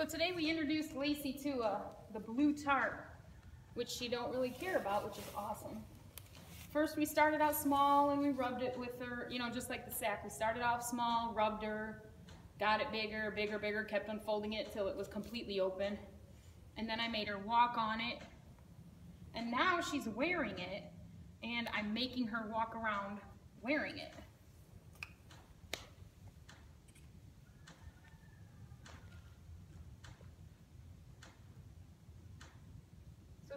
So today we introduced Lacey to uh, the blue tarp, which she don't really care about, which is awesome. First we started out small and we rubbed it with her, you know, just like the sack. We started off small, rubbed her, got it bigger, bigger, bigger, kept unfolding it till it was completely open. And then I made her walk on it. And now she's wearing it and I'm making her walk around wearing it.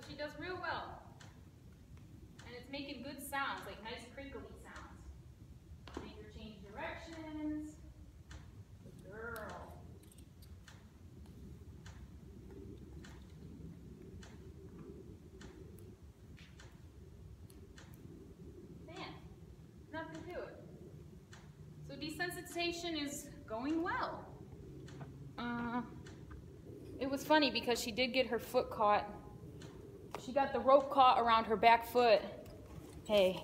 So she does real well. And it's making good sounds, like nice crinkly sounds. Make her change directions. Girl. Man, nothing to it. So desensitization is going well. Uh, it was funny because she did get her foot caught she got the rope caught around her back foot. Hey,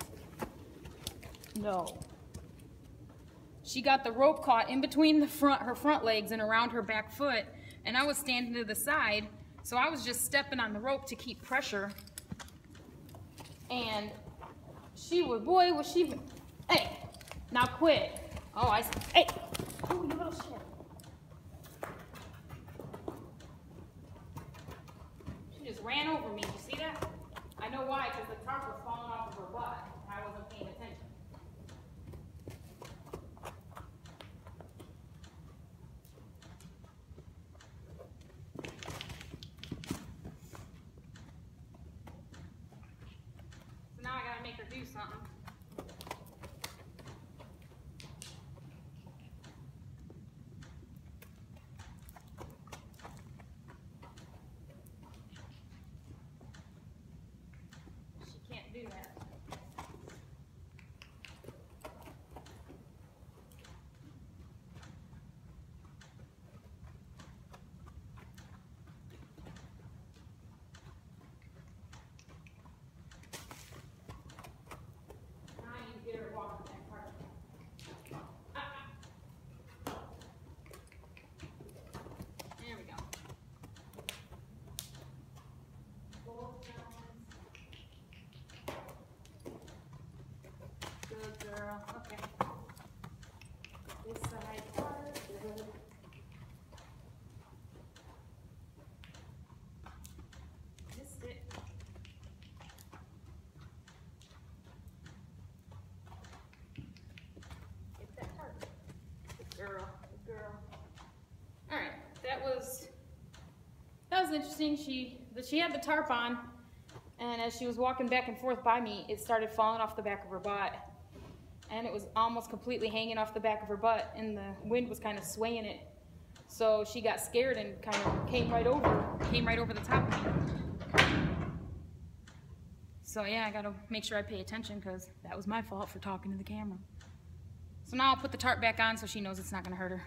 no. She got the rope caught in between the front, her front legs and around her back foot, and I was standing to the side, so I was just stepping on the rope to keep pressure. And she was, boy, was she, hey, now quit. Oh, I, hey, oh, you little shit. Just ran over me. You see that? I know why, because the tarp was falling off of her butt. I wasn't paying attention. So now I gotta make her do something. She can't do that. Now you get her walking that part. Ah, ah. There we go. Both sides. Good girl. Okay. This side. Good. Missed it. Get that part. Girl. Girl. All right. That was that was interesting. She she had the tarp on, and as she was walking back and forth by me, it started falling off the back of her butt, and it was almost completely hanging off the back of her butt, and the wind was kind of swaying it. So she got scared and kind of came right over, came right over the top of me. So yeah, I gotta make sure I pay attention because that was my fault for talking to the camera. So now I'll put the tarp back on so she knows it's not gonna hurt her.